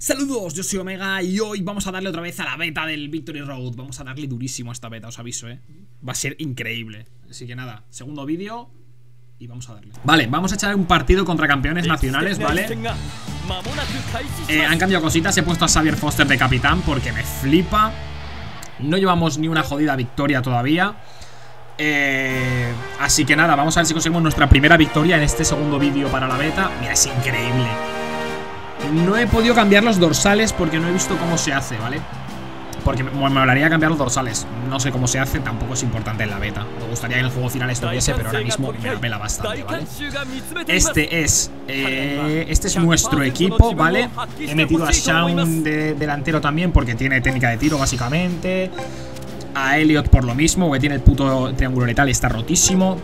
Saludos, yo soy Omega y hoy vamos a darle otra vez a la beta del Victory Road. Vamos a darle durísimo a esta beta, os aviso, eh Va a ser increíble. Así que nada, segundo vídeo y vamos a darle. Vale, vamos a echar un partido contra campeones nacionales, ¿vale? Eh, han cambiado cositas, he puesto a Xavier Foster de capitán porque me flipa. No llevamos ni una jodida victoria todavía. Eh, así que nada, vamos a ver si conseguimos nuestra primera victoria en este segundo vídeo para la beta. Mira, es increíble no he podido cambiar los dorsales porque no he visto cómo se hace, ¿vale? Porque me, hablaría cambiar los dorsales No sé cómo se hace, tampoco es importante en la beta Me gustaría que en el juego final estuviese, pero ahora mismo me la pela bastante, ¿vale? Este es eh, Este es nuestro equipo, ¿vale? He metido a Shaun de delantero también porque tiene técnica de tiro, básicamente A Elliot por lo mismo, que tiene el puto triángulo letal y está rotísimo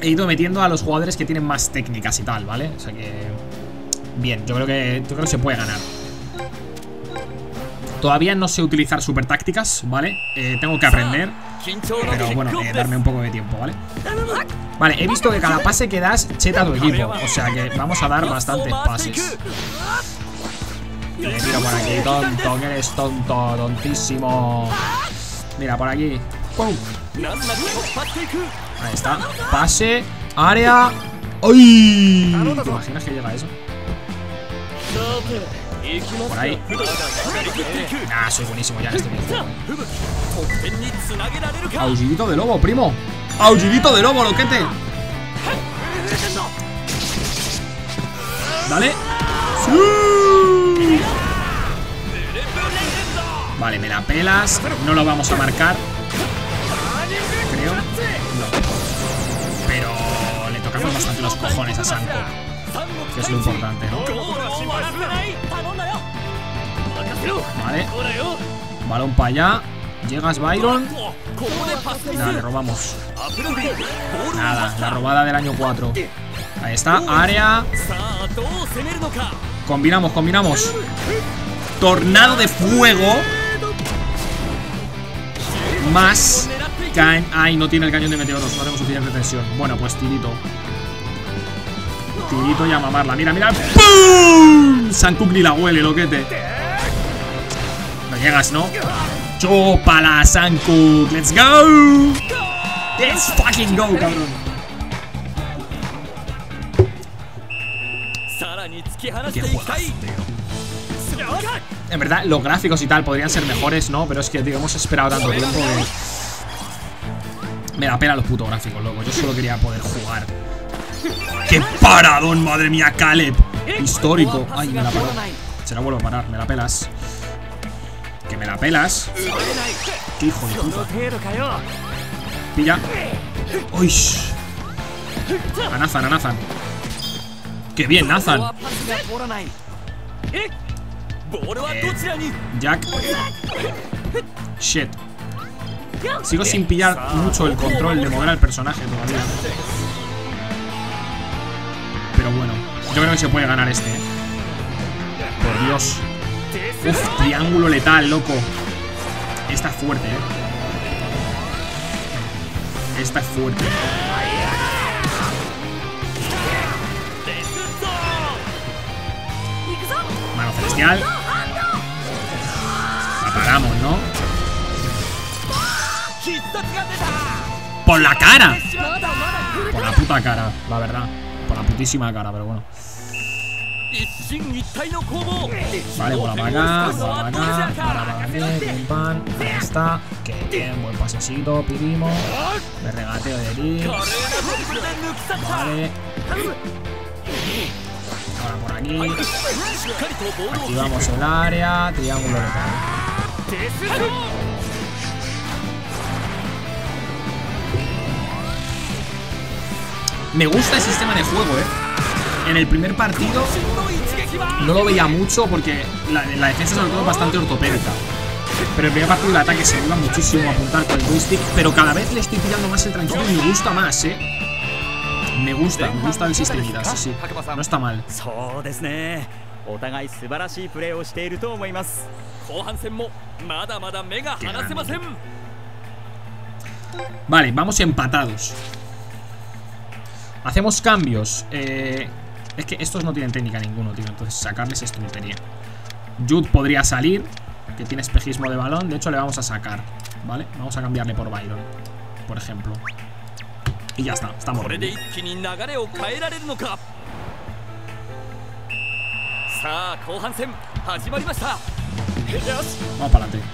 He ido metiendo a los jugadores que tienen más técnicas y tal, ¿vale? O sea que bien. Yo creo que, yo creo que se puede ganar. Todavía no sé utilizar super tácticas, ¿vale? Eh, tengo que aprender. Pero bueno, eh, darme un poco de tiempo, ¿vale? Vale, he visto que cada pase que das cheta tu equipo. O sea que vamos a dar bastantes pases. Me tiro por aquí, tonto, que eres tonto, tontísimo. Mira, por aquí. Ahí está. Pase, área. ¡Ay! ¿Te imaginas que llega eso? Por ahí. Nah, soy buenísimo ya en este videojuego. Aullidito de lobo, primo. Aullidito de lobo, loquete. Dale. Vale, me la pelas. No lo vamos a marcar. Creo. No. Pero le tocamos bastante los cojones a Sanko. Que es lo importante, ¿no? Vale. Balón para allá. Llegas Byron. Nada, le robamos. Nada, la robada del año 4 Ahí está, área. Combinamos, combinamos. Tornado de fuego. Más ay, no tiene el cañón de meteoros. No tenemos suficiente tensión. Bueno, pues tirito Tirito y a mamarla. Mira, mira. ¡Pum! Sankuk ni la huele, loquete. No llegas, ¿no? ¡Chópala, Sankuk! ¡Let's go! ¡Let's fucking go, cabrón! ¡Qué juegazo, tío! En verdad, los gráficos y tal podrían ser mejores, ¿no? Pero es que, tío, hemos esperado tanto tiempo que... Me da pena los putos gráficos, loco. Yo solo quería poder jugar. ¡Qué paradón! Madre mía, Caleb. Histórico. Ay, me la paro. Se la vuelvo a parar, me la pelas. Que me la pelas. ¡Qué hijo de puta! Pilla. ¡Uy! A Nathan, a Nathan. ¡Qué bien, Nathan! Eh, Jack. Shit. Sigo sin pillar mucho el control de mover al personaje todavía. Yo creo que se puede ganar este. Por Dios. Uf, triángulo letal, loco. Esta es fuerte, eh. Esta es fuerte. Mano celestial. La paramos, ¿no? ¡Por la cara! Por la puta cara, la verdad la putísima cara, pero bueno. Vale, bola para acá, bola para acá, ahí está. Que bien, buen pasecito, pirimo. Me regateo de aquí. Vale. Ahora por aquí. Activamos el área, triángulo letal. Me gusta el sistema de juego, ¿eh? En el primer partido no lo veía mucho porque la, defensa sobre todo es bastante ortopédica. Pero el primer partido el ataque se ayuda muchísimo a apuntar con el joystick. Pero cada vez le estoy pillando más el tranquilo y me gusta más, ¿eh? Me gusta, me gusta el sistema, sí, sí. No está mal. Vale, vamos empatados. Hacemos cambios. Eh, es que estos no tienen técnica ninguno, tío. Entonces sacarles es tontería. Jude podría salir, que tiene espejismo de balón. De hecho, le vamos a sacar, ¿vale? Vamos a cambiarle por Byron, por ejemplo. Y ya está, estamos. Ready. Vamos para adelante.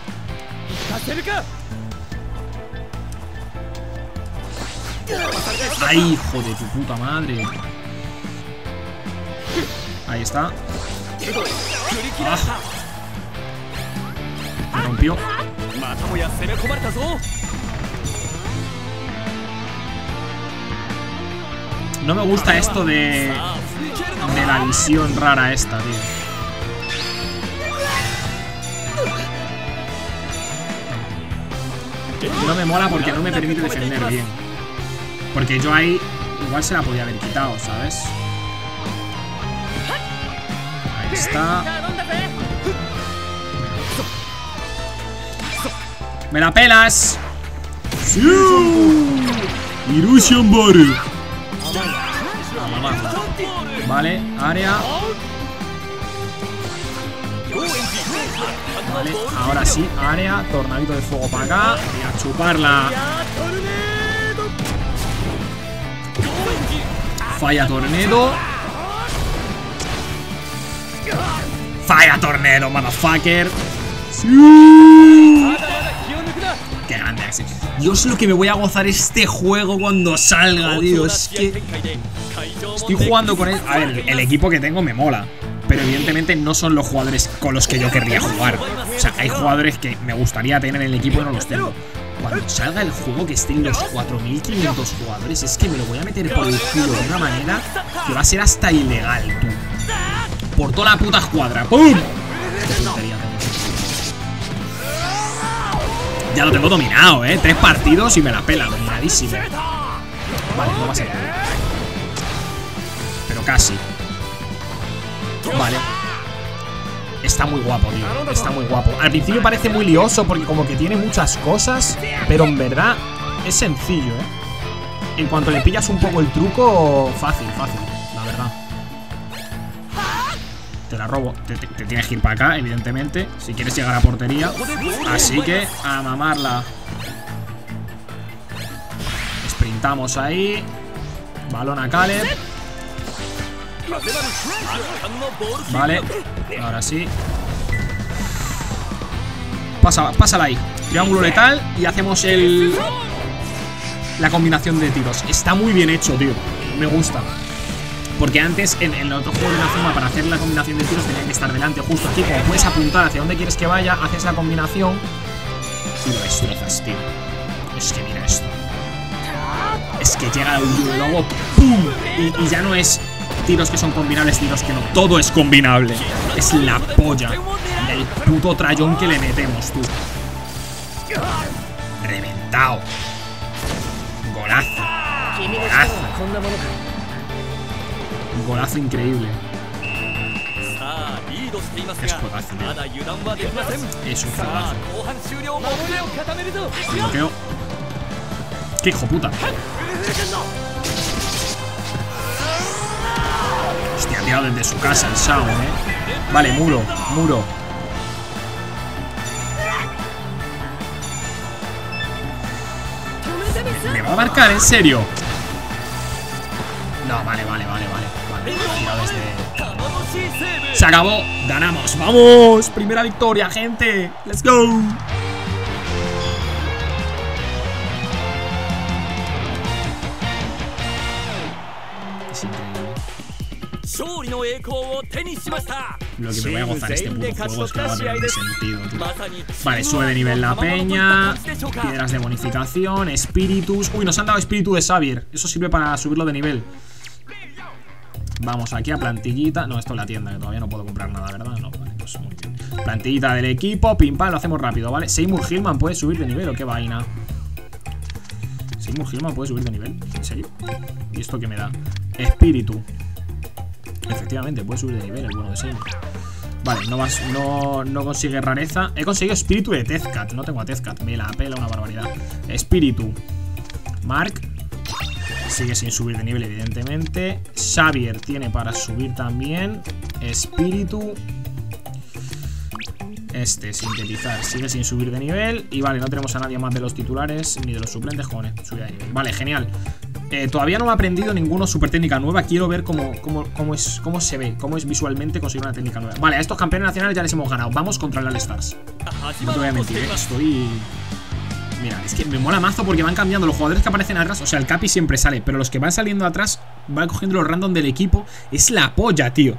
¡Ay, hijo de tu puta madre! Ahí está. Ah. Me rompió. No me gusta esto de... De la visión rara esta, tío. No me mola porque no me permite defender bien. Porque yo ahí igual se la podía haber quitado, ¿sabes? Ahí está. ¡Me la pelas! ¡Sí! Irusian Body. Vale, área. Vale, ahora sí, área. Tornadito de fuego para acá. Y a chuparla. Falla tornado. Falla tornado, motherfucker. Qué grande Axel. Dios, lo que me voy a gozar este juego cuando salga, Dios. que estoy jugando con él. A ver, el equipo que tengo me mola pero evidentemente no son los jugadores con los que yo querría jugar. O sea, hay jugadores que me gustaría tener en el equipo y no los tengo. Cuando salga el juego que estén los 4.500 jugadores, es que me lo voy a meter por el culo de una manera que va a ser hasta ilegal, tú. Por toda la puta escuadra. ¡Pum! Ya lo tengo dominado, ¿eh? Tres partidos y me la pela, dominadísimo. Vale, no va a ser. Pero casi. Vale. Está muy guapo, tío. Está muy guapo. Al principio parece muy lioso porque como que tiene muchas cosas, pero en verdad es sencillo, ¿eh? En cuanto le pillas un poco el truco, fácil, fácil, la verdad. Te la robo. Te, tienes que ir para acá, evidentemente, si quieres llegar a portería. Así que a mamarla. Sprintamos ahí. Balón a Caleb. Vale, ahora sí. Pasa, pásala ahí. Triángulo letal y hacemos el. La combinación de tiros. Está muy bien hecho, tío. Me gusta. Porque antes, en, en el otro juego de la zona, para hacer la combinación de tiros, tenía que estar delante. Justo aquí, como puedes apuntar hacia donde quieres que vaya, haces la combinación y lo destrozas, tío. Es que mira esto. Es que llega el luego ¡pum! Y ya no es tiros que son combinables, tiros que no. Todo es combinable. Es la polla del puto trayón que le metemos, tú. Reventado. Golazo. Golazo. Golazo increíble. Es codazo, tío. Es un codazo. Bloqueo. ¡Qué hijo puta! Hostia, ha tirado desde su casa el Shao, ¿eh? Vale, muro, muro. ¿Me va a marcar? ¿En serio? No, vale, vale, vale, vale. Vale, desde... Se acabó, ganamos, vamos, primera victoria, gente. Let's go. Lo que me voy a gozar este juego es que no va a tener sentido, tío. Vale, sube de nivel la peña. Piedras de bonificación, espíritus. Uy, nos han dado espíritu de Xavier. Eso sirve para subirlo de nivel. Vamos aquí a plantillita. No, esto es la tienda, que todavía no puedo comprar nada, ¿verdad? No, vale, pues. Plantillita del equipo, pim pam, lo hacemos rápido, ¿vale? Seymour Hillman puede subir de nivel o qué vaina. Seymour Hillman puede subir de nivel, ¿en serio? ¿Y esto qué me da? Espíritu. Efectivamente, puede subir de nivel el bueno de Seymour. Vale, no, vas, no, no consigue rareza. He conseguido espíritu de Tezcat. No tengo a Tezcat. Me la pela una barbaridad. Espíritu. Mark. Sigue sin subir de nivel, evidentemente. Xavier tiene para subir también. Espíritu. Este, sintetizar, sigue sin subir de nivel Y vale, no tenemos a nadie más de los titulares Ni de los suplentes, joder, subida de nivel Vale, genial eh, Todavía no me ha aprendido ninguno super técnica nueva Quiero ver cómo, cómo, cómo, es, cómo se ve Cómo es visualmente conseguir una técnica nueva Vale, a estos campeones nacionales ya les hemos ganado Vamos contra el All Stars No te voy a mentir, eh, estoy... Mira, es que me mola mazo porque van cambiando los jugadores que aparecen atrás. O sea, el Capi siempre sale, pero los que van saliendo atrás van cogiendo los random del equipo. Es la polla, tío.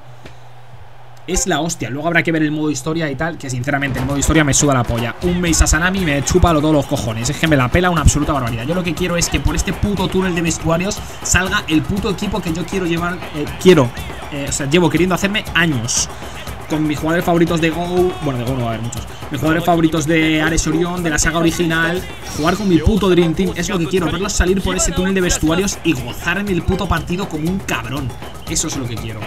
Es la hostia. Luego habrá que ver el modo historia y tal. Que sinceramente, el modo historia me suda la polla. Un Mei Sasanami me chupa todos los cojones. Es que me la pela una absoluta barbaridad. Yo lo que quiero es que por este puto túnel de vestuarios salga el puto equipo que yo quiero llevar. Eh, quiero. Eh, o sea, llevo queriendo hacerme años con mis jugadores favoritos de Go. Bueno, de Go no va a haber muchos. Mis jugadores favoritos de Ares Orion, de la saga original. Jugar con mi puto Dream Team es lo que quiero. Verlos salir por ese túnel de vestuarios y gozar en el puto partido como un cabrón. Eso es lo que quiero.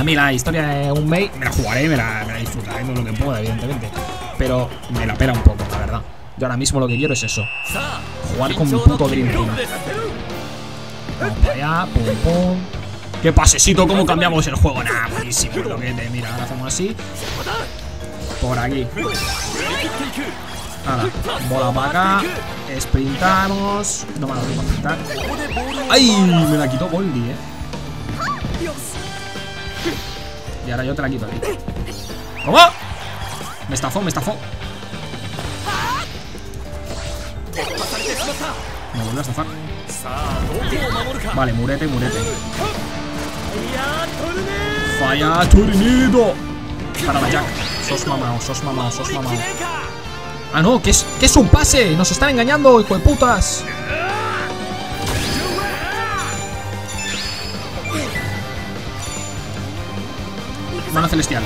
A mí la historia de un May me la jugaré, me la, me disfrutaré todo lo que pueda, evidentemente. Pero me la pela un poco, la verdad. Yo ahora mismo lo que quiero es eso. Jugar con mi puto Dream Team. Vamos para allá, pum pum. ¡Qué pasecito! ¿Cómo cambiamos el juego? Nah, buenísimo, lo que te mira, ahora hacemos así. Por aquí. Nada, bola para acá. Sprintamos. No me la tengo que sprintar. ¡Ay! Me la quitó Goldie, eh. Y ahora yo te la quito aquí. ¿Cómo? Me estafó, me estafó. Me vuelve a estafar. Vale, murete, murete. Falla tornado. Para la Jack. Sos mamao, sos mamao, sos mamao. Ah, no, que es, que es un pase. Nos están engañando, hijo de putas. Celestial.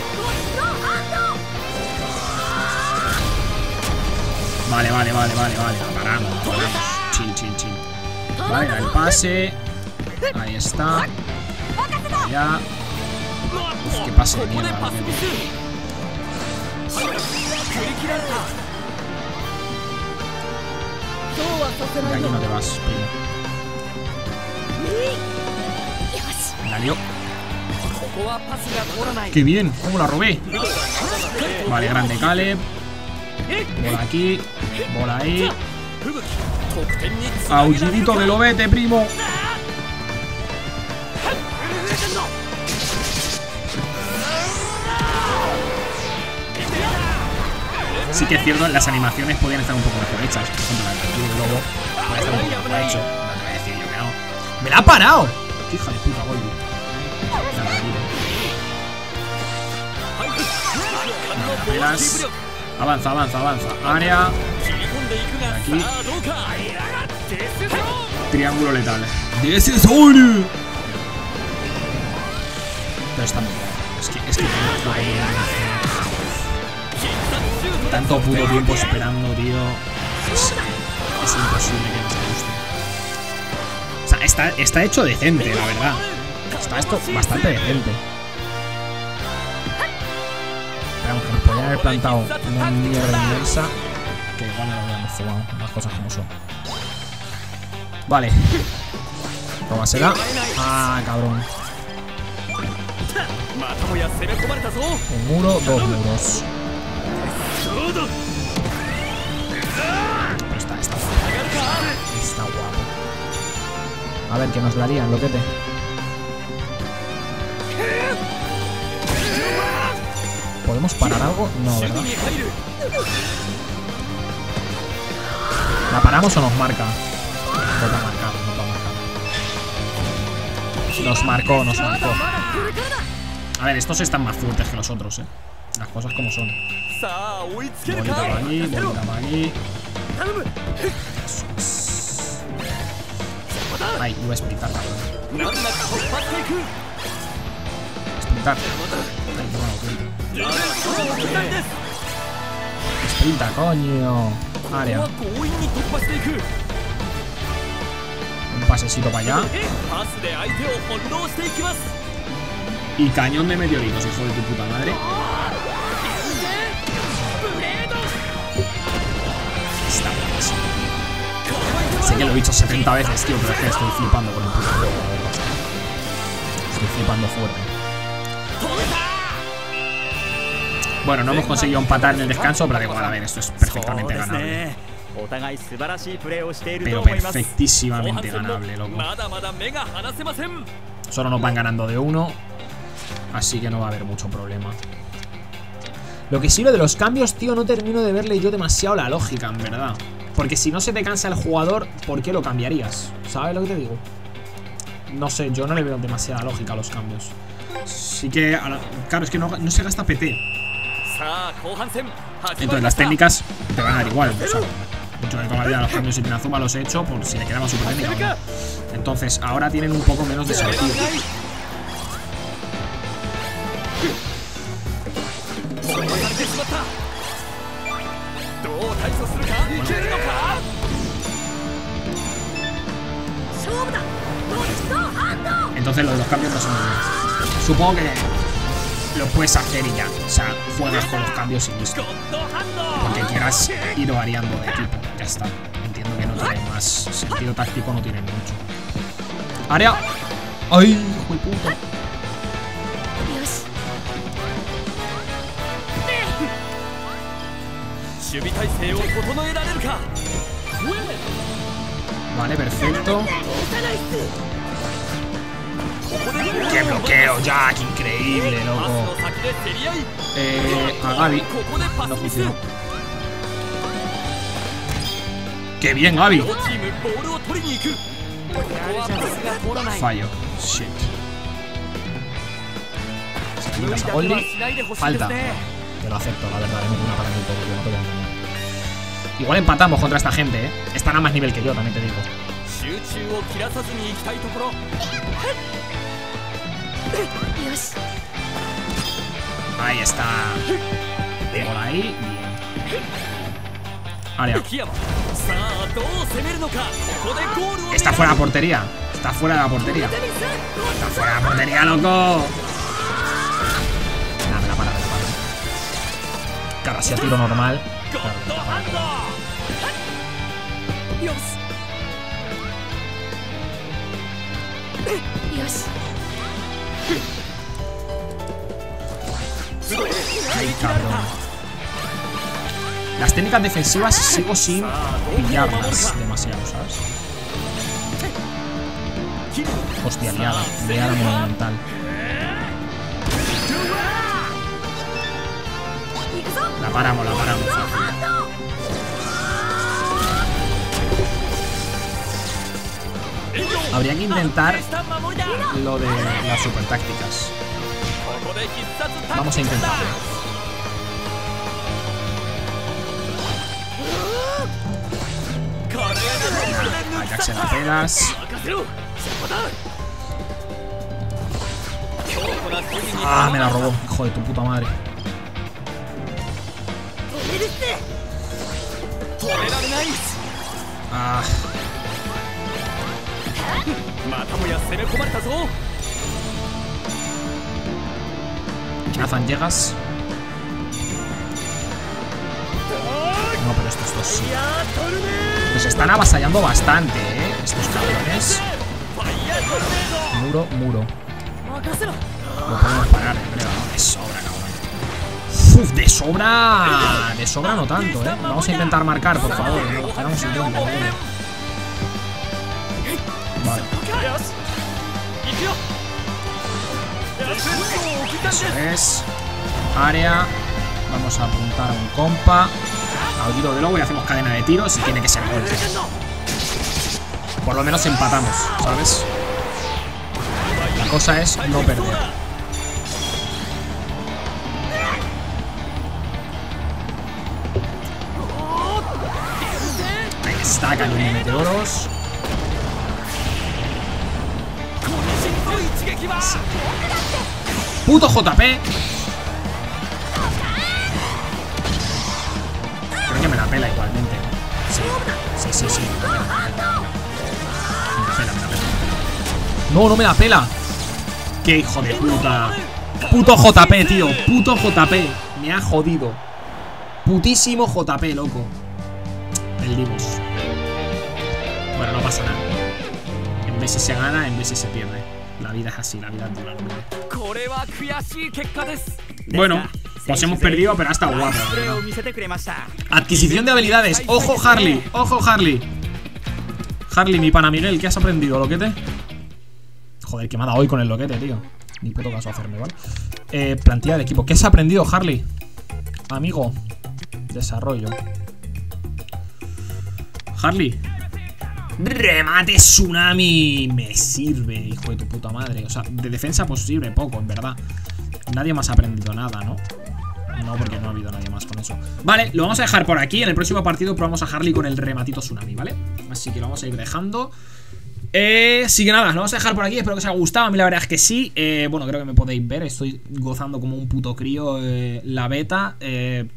Vale, vale, vale, vale, vale. Paramos, paramos. Chill, chill, chill. Vale, el pase. Ahí está. Uf, qué pase de mierda. aquí no te vas. ¡Qué bien! ¿Cómo la robé? Vale, grande Caleb. Bola aquí. Bola ahí. Aullidito de lobete, primo. Sí que es cierto, las animaciones podrían estar un poco mejor hechas. Por ejemplo, la del Lobo puede estar un poco mejor hecho. No te voy a decir yo que no. ¡Me la ha parado! Hija de puta, Goldie. Avanza, avanza, avanza. Área. Aquí. Triángulo letal. ¡This is all! Pero está muy bien. Es que, es que tanto puto tiempo esperando, tío. Es, es imposible que nos guste. O sea, está, está hecho decente, la verdad. Está esto bastante decente. Podrían haber plantado una mierda inmensa, que igual no lo habíamos jugado, las cosas como son. Vale. Tómasela. Ah, cabrón. Un muro, dos muros. Pero está, está guapo. Está guapo. A ver, que nos la harían, loquete. ¿Podemos parar algo? No, ¿verdad? ¿La paramos o nos marca? Nos va a marcar, nos va a marcar. Nos marcó, nos marcó. A ver, estos están más fuertes que los otros, eh. Las cosas como son. Para aquí. Eso es. Ay, iba a sprintar, la verdad. Sprintar. Ay, qué malo, tío. Sprinta, coño. Área. Un pasecito para allá. Y cañón de meteoritos, hijo de tu puta madre. Está. Sé que lo he dicho 70 veces, tío, pero es que estoy flipando con el puto juego. Estoy flipando fuerte. Bueno, no hemos conseguido empatar en el descanso, pero da igual, a ver, esto es perfectamente ganable. Pero perfectísimamente ganable, loco. Solo nos van ganando de uno. Así que no va a haber mucho problema. Lo que sí, lo de los cambios, tío, no termino de verle yo demasiado la lógica, en verdad. Porque si no se te cansa el jugador, ¿por qué lo cambiarías? ¿Sabes lo que te digo? No sé, yo no le veo demasiada lógica a los cambios. Sí que, claro, es que no, se gasta PT. Entonces las técnicas te van a dar igual. O sea, que toda la los cambios en Inazuma los he hecho por si le quedaba su técnica. Entonces ahora tienen un poco menos de sentido. Entonces lo de los cambios no son Supongo que lo puedes hacer y ya. O sea, juegas con los cambios y listo. Porque quieras ir variando de equipo. Ya está. Entiendo que no tiene más sentido táctico, no tiene mucho. ¡Área! ¡Ay, hijo de puta! Vale, perfecto. ¡Qué bloqueo, Jack! Increíble, loco. Eh, a Gaby. No funcionó. ¡Qué bien, Gaby! Fallo. Shit. Falta. Te lo acepto, la verdad. Me una para mí, pero yo no te voy a Igual empatamos contra esta gente, ¿eh? Están a más nivel que yo, también te digo. Ahí está. Por ahí, bien. Área. Está fuera de la portería. Está fuera de la portería. Está fuera de la portería, loco. Nada, me la para, me la para. Claro, así a tiro normal. Las técnicas defensivas sigo sin pillarlas demasiado, ¿sabes? Hostia, liada, liada monumental. La paramos, la paramos. Habría que intentar lo de las super tácticas. Vamos a intentarlo. Acá se la pelas. Ah, me la robó, hijo de tu puta madre. Ah. Nathan, llegas. No, pero estos dos. Nos están avasallando bastante, ¿eh? Estos cabrones. Muro, muro. No podemos parar, creo, ¿no? De sobra, cabrón. Uf, de sobra. De sobra no tanto, ¿eh? Vamos a intentar marcar, por favor. No, un segundo, Vale. Eso es. Área. Vamos a apuntar a un compa. Aullido de lobo y hacemos cadena de tiros y tiene que ser golpe. Por lo menos empatamos, ¿sabes? La cosa es no perder. Ahí está, cañón de meteoros. ¡Puto JP! Creo que me la pela igualmente. Sí, sí, sí, sí. Me la pela, me la pela. No, no me la pela. ¡Qué hijo de puta! Puto JP, tío. Puto JP. Me ha jodido. Putísimo JP, loco. Perdimos. Bueno, no pasa nada. En veces se gana, en veces se pierde. La vida es así, la vida es dura. Bueno, pues hemos perdido, pero ha estado guapo. Adquisición de habilidades. ¡Ojo, Harley! ¡Ojo, Harley! Harley, mi pana Miguel, ¿qué has aprendido, loquete? Joder, que me ha dado hoy con el loquete, tío. Ni puto caso hacerme, ¿vale? Eh, plantilla de equipo. ¿Qué has aprendido, Harley? Amigo. Desarrollo. Harley, Remate tsunami. Me sirve, hijo de tu puta madre. O sea, de defensa pues sirve poco, en verdad. Nadie más ha aprendido nada, ¿no? No, porque no ha habido nadie más con eso Vale, lo vamos a dejar por aquí En el próximo partido probamos a Harley con el rematito tsunami, ¿vale? Así que lo vamos a ir dejando eh, así que nada, lo vamos a dejar por aquí Espero que os haya gustado, a mí la verdad es que sí eh, Bueno, creo que me podéis ver Estoy gozando como un puto crío eh, La beta eh,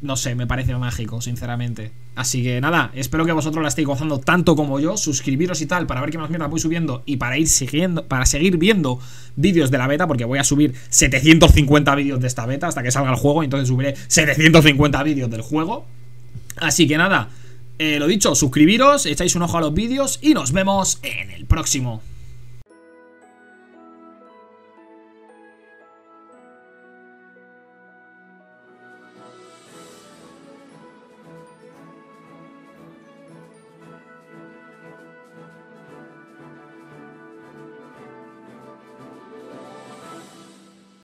no sé, me parece mágico, sinceramente. Así que nada, espero que vosotros la estéis gozando tanto como yo. Suscribiros y tal para ver qué más mierda voy subiendo y para ir siguiendo, para seguir viendo vídeos de la beta, porque voy a subir 750 vídeos de esta beta hasta que salga el juego. Entonces subiré 750 vídeos del juego. Así que nada, eh, lo dicho, suscribiros, echáis un ojo a los vídeos y nos vemos en el próximo.